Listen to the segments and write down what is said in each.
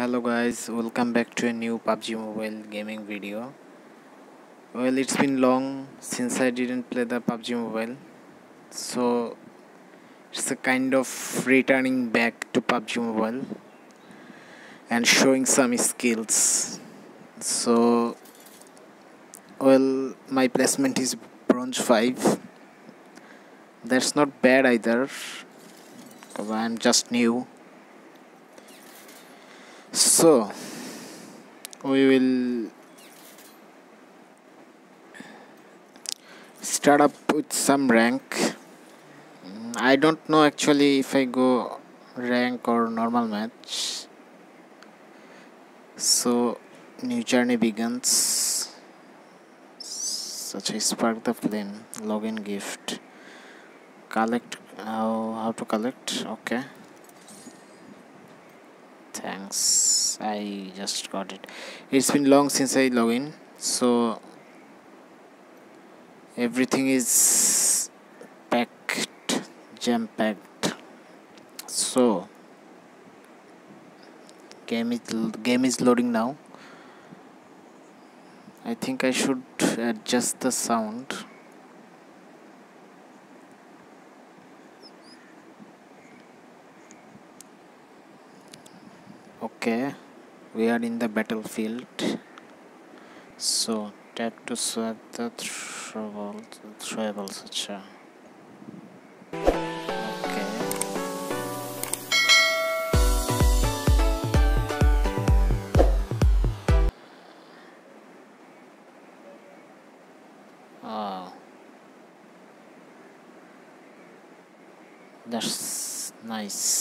hello guys. Welcome back to a new PUBG mobile gaming video. Well it's been long since I didn't play the PUBG mobile. So it's a kind of returning back to PUBG mobile and showing some skills. So well my placement is bronze 5 that's not bad either. Because I'm just new so we will start up with some rank. Mm, I don't know actually if I go rank or normal match. So new journey begins. Such a spark the flame login gift collect how, how to collect? Okay thanks. I just got it. It's been long since I log in so everything is packed jam packed so game is game is loading now. I think I should adjust the sound okay we are in the battlefield. So tap to swap the throwables throwables acha. Okay. Oh that's nice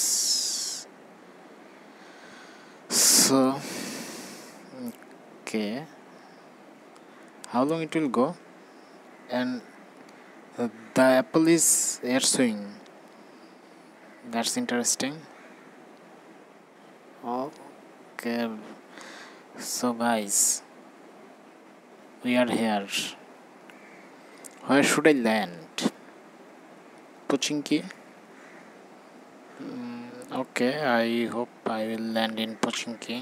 so okay. How long it will go? And the apple is air swing that's interesting. Okay. So guys we are here. Where should i land? Pochinki okay i hope i will land in pochinki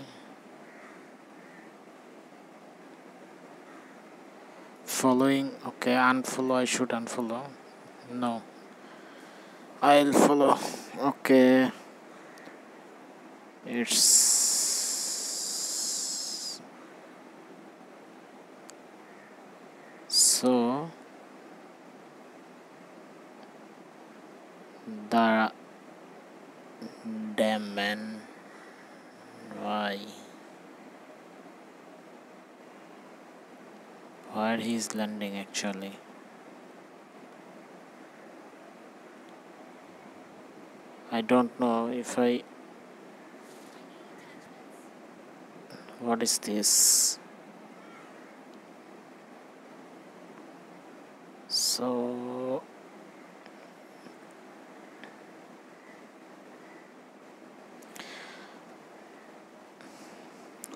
following okay unfollow i should unfollow. No. I'll follow. Okay. It's so the damn man why landing actually. I don't know if I what is this? So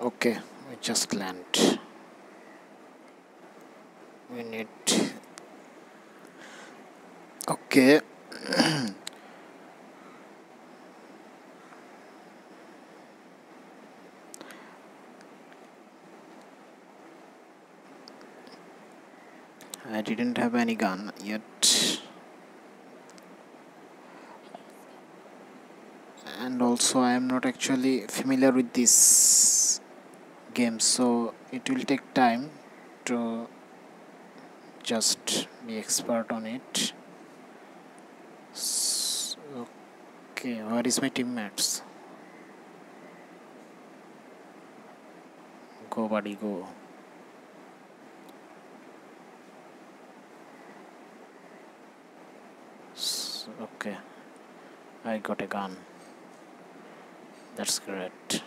okay we just land we need okay. I didn't have any gun yet. And also I am not actually familiar with this game so it will take time to just be expert on it. So, okay where is my teammates? Go buddy go. So, okay. I got a gun. That's great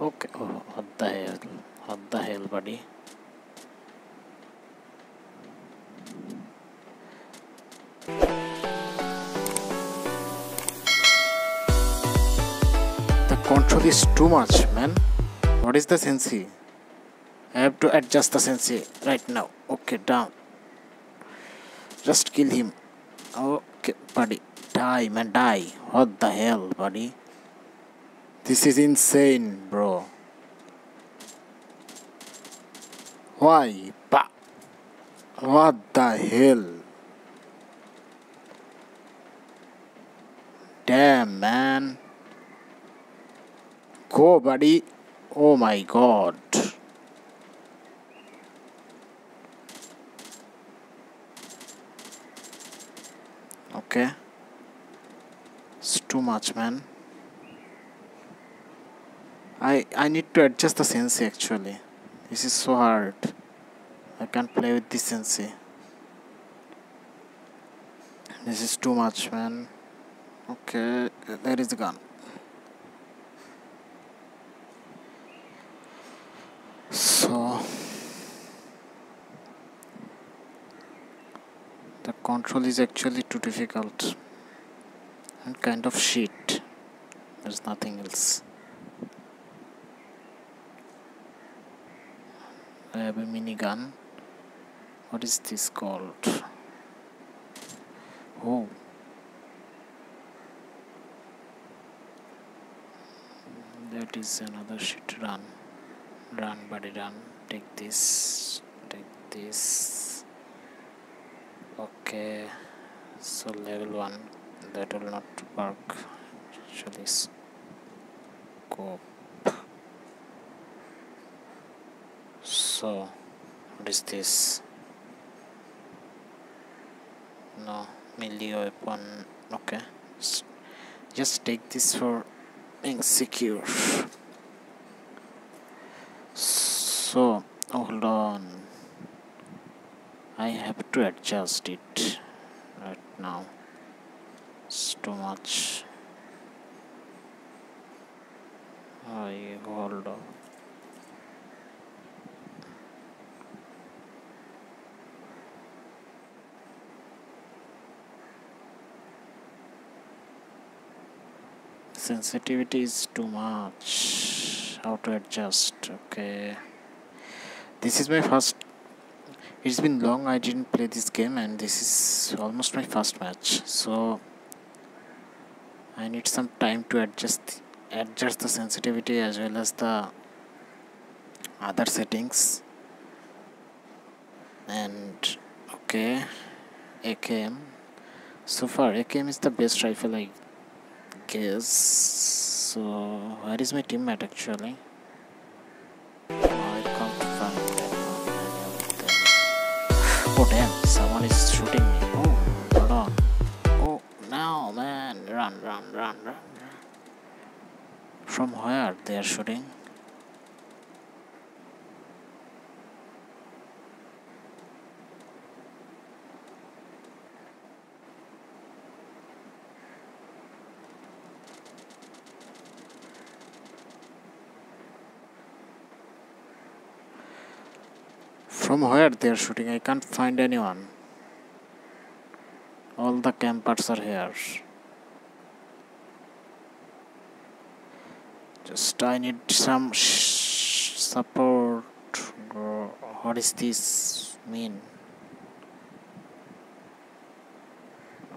okay oh what the hell what the hell buddy the control is too much man. What is the sensei I have to adjust the sensei right now. Okay down. Just kill him. Okay buddy. Die, man, die. What the hell, buddy? This is insane, bro. Why? Bah. What the hell? Damn, man. Go, buddy. Oh my god. Okay. It's too much, man. I I need to adjust the sensei actually. This is so hard. I can't play with this sensei. This is too much, man. Okay, there is the gun. So the control is actually too difficult and kind of shit. There's nothing else. I have a minigun. What is this called? Oh. That is another shit run. Run buddy run. Take this. Take this. Okay. So level 1. That will not work. Actually scope. So what is this? No melee weapon okay just take this for being secure. So oh, hold on. I have to adjust it right now. It's too much. I hold on sensitivity is too much. How to adjust okay. This is my first it's been long I didn't play this game and this is almost my first match. So I need some time to adjust adjust the sensitivity as well as the other settings. And okay AKM so far AKM is the best rifle I guess so where is my teammate actually? I can't find oh damn. Someone is shooting me. Oh hold on. Oh no man. Run run run, run. from where they are shooting From where they are shooting? I can't find anyone. All the campers are here. Just I need some support. What is this mean?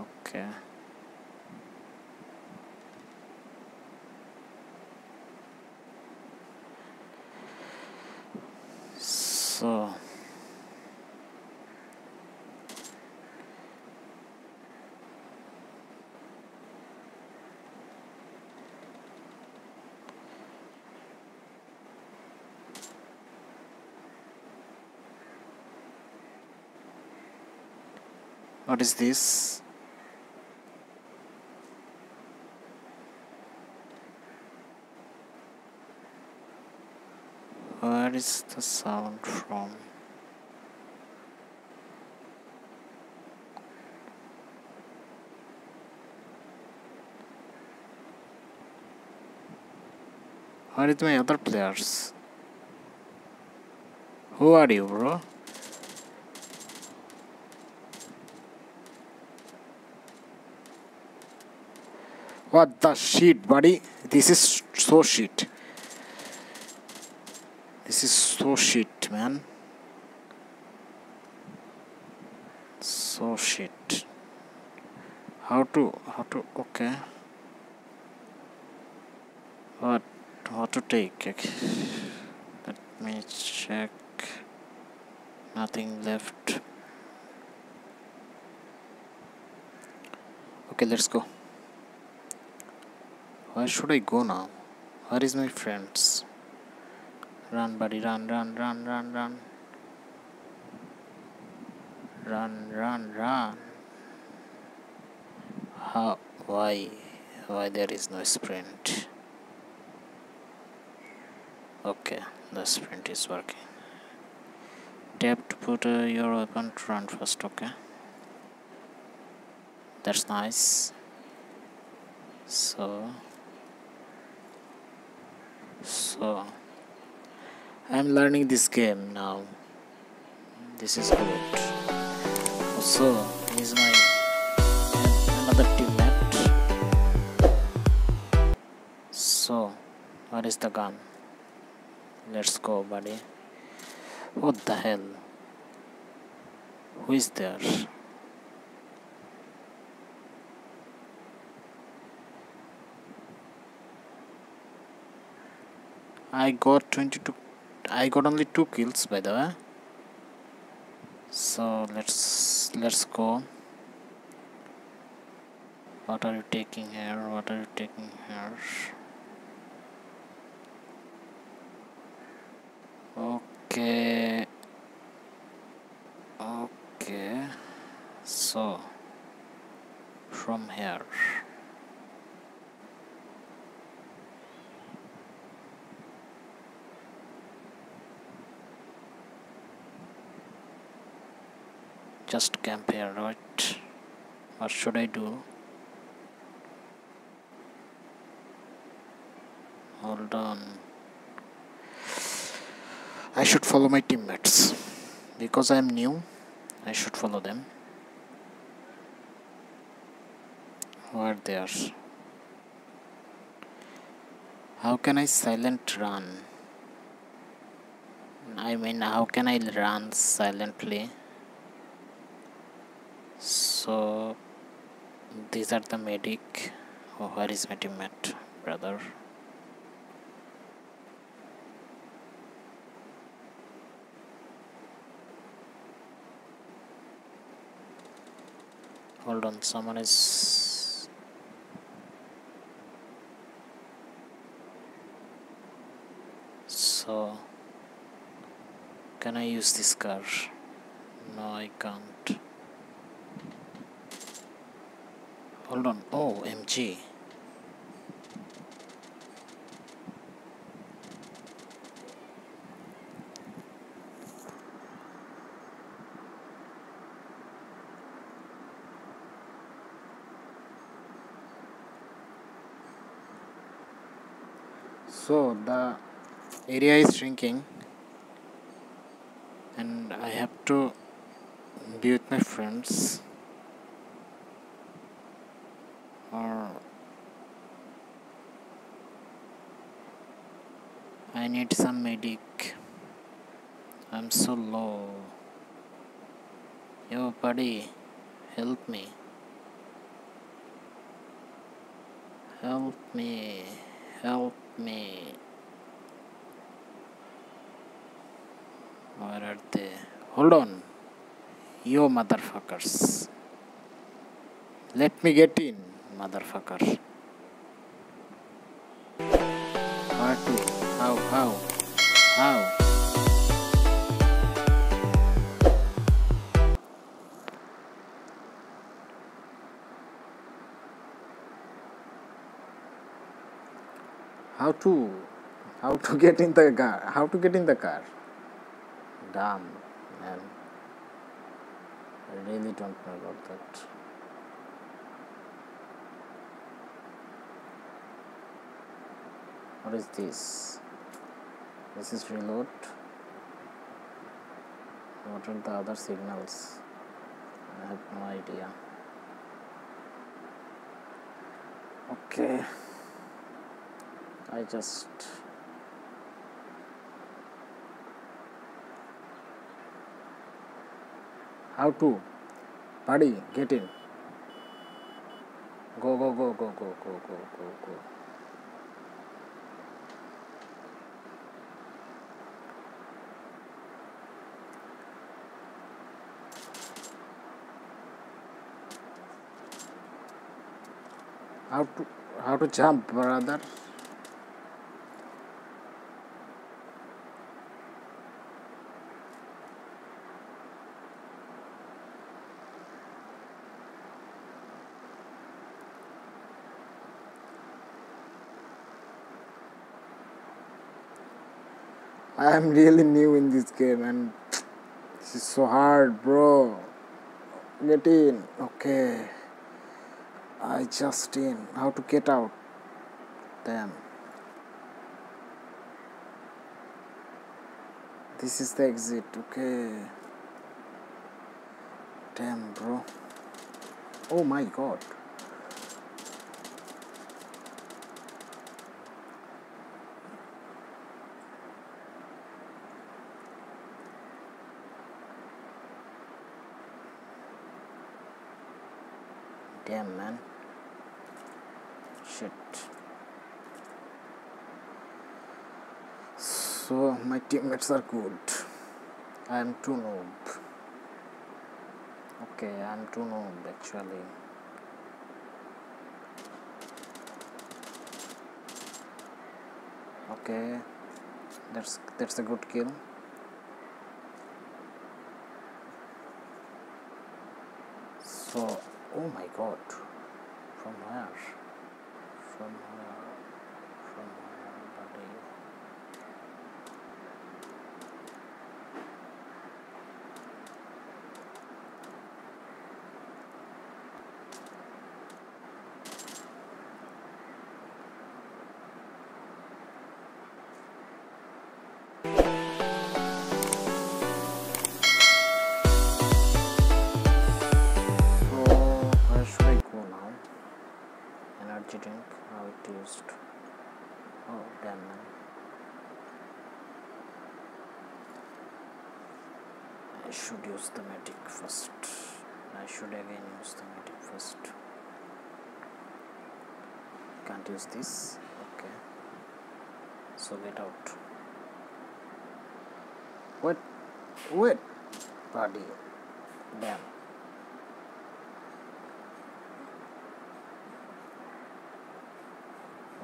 Okay. So. What is this? Where is the sound from? Where is my other players? Who are you bro What the shit, buddy? This is so shit. This is so shit, man. So shit. how to how to okay what what to take okay. let me check nothing left okay let's go where should I go now? Where is my friends? Run, buddy, run, run, run, run, run. Run, run, run. How, why? Why there is no sprint? Okay, the sprint is working. Tap to put uh, your weapon to run first, okay? That's nice. So so I'm learning this game now. This is good. So is my another teammate. So what is the gun let's go buddy. What the hell? Who is there I got 22 I got only two kills by the way. So let's let's go. What are you taking here? What are you taking here? Okay. Okay. So from here just camp here right? What should I do? Hold on. I should follow my teammates. Because I am new I should follow them. Where they are how can I silent run? I mean how can I run silently so these are the medic. Oh where is my teammate brother? Hold on someone is so can I use this car? No I can't hold on. Oh MG so the area is shrinking and I have to be with my friends need some medic. I'm so low. Yo buddy help me. Help me. Help me. Where are they? Hold on. Yo motherfuckers. Let me get in motherfucker how to how how? How? How to? How to get in the car? How to get in the car? Damn man. I really don't know about that. What is this this is reload. What are the other signals? I have no idea. Okay. I just how to? Buddy get in. Go, go, go, go, go, go, go, go, go. How to how to jump, brother? I am really new in this game and this is so hard, bro. Get in. Okay. I just in. How to get out? Damn. This is the exit. Okay. Damn, bro. Oh my god. Damn, man. Shit. So, my teammates are good. I am too noob. Okay, I am too noob actually. Okay, that's that's a good kill. So, oh my god, from where? From where? From uh, Energy drink, how it used. Oh damn man. I should use the medic first. I should again use the medic first. Can't use this. Okay. So get out. What? Wait. Buddy. Damn.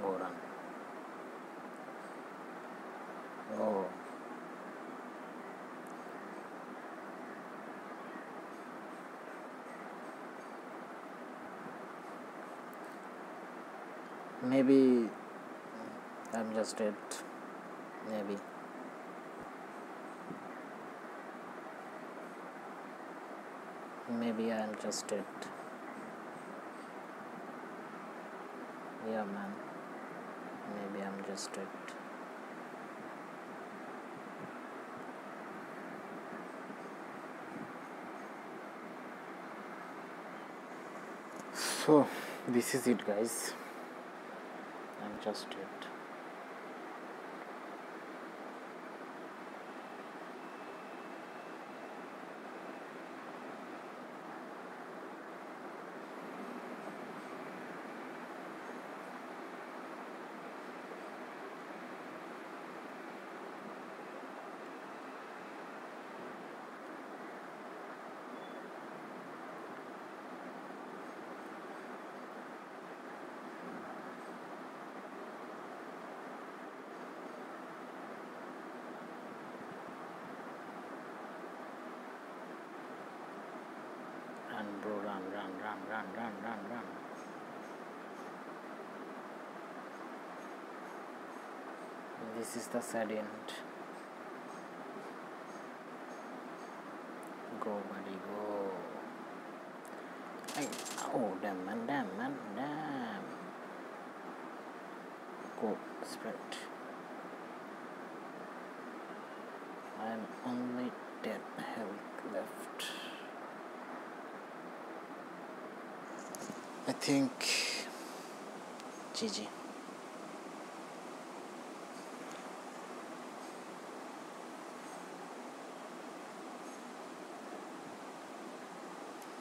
Go run. Go. Maybe uh, I'm just it Maybe. Maybe I'm just it Yeah, man. Maybe I'm just it So, this is it, guys just do it go this is the sedent. Go, buddy, go. Oh, damn, man, damn, man, damn. Go. I'm only 10 health left. I think GG.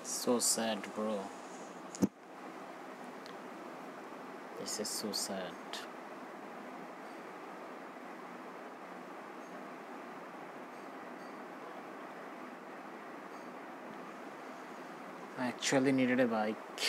So sad, bro. this is so sad I actually needed a bike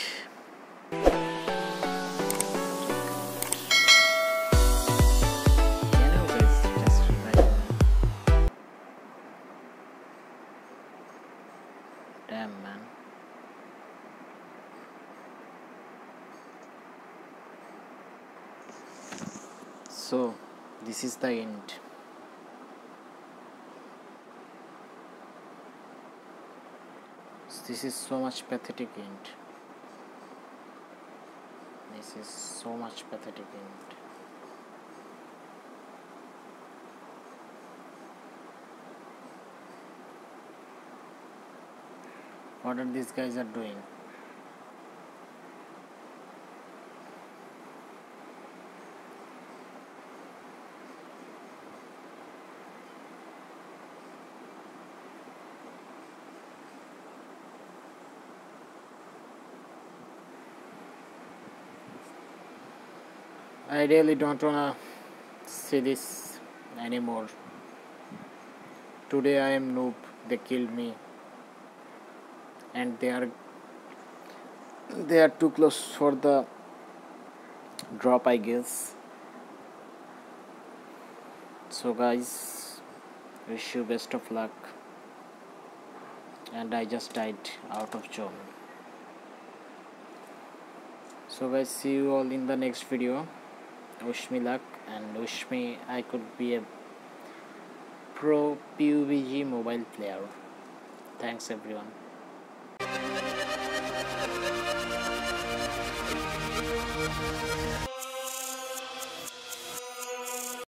the end. This is so much pathetic end. This is so much pathetic end. what are these guys are doing I really don't wanna see this anymore. Today I am noob. They killed me. And they are they are too close for the drop I guess. So guys wish you best of luck. And I just died out of zone so guys see you all in the next video wish me luck and wish me I could be a pro PUBG mobile player. Thanks everyone